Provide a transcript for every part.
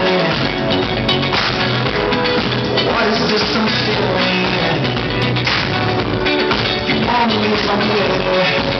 What is this I'm feeling? You want me somewhere?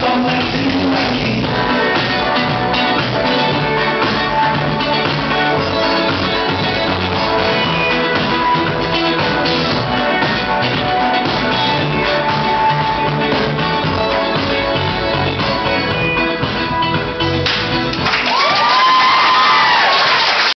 Something